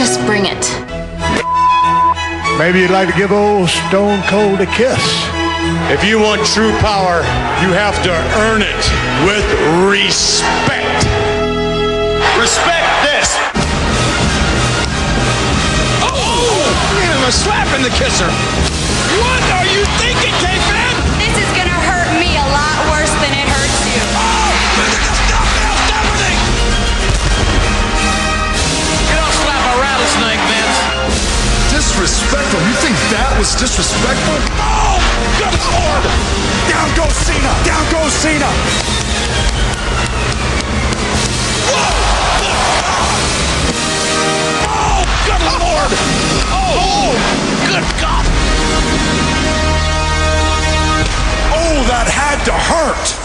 just bring it. Maybe you'd like to give old Stone Cold a kiss. If you want true power, you have to earn it with respect. Respect this. Oh! Give him a slap in the kisser. What are you Disrespectful? You think that was disrespectful? Oh! Good lord! Down goes Cena! Down goes Cena! Whoa! Oh! Good lord! Oh! Good God! Oh, that had to hurt!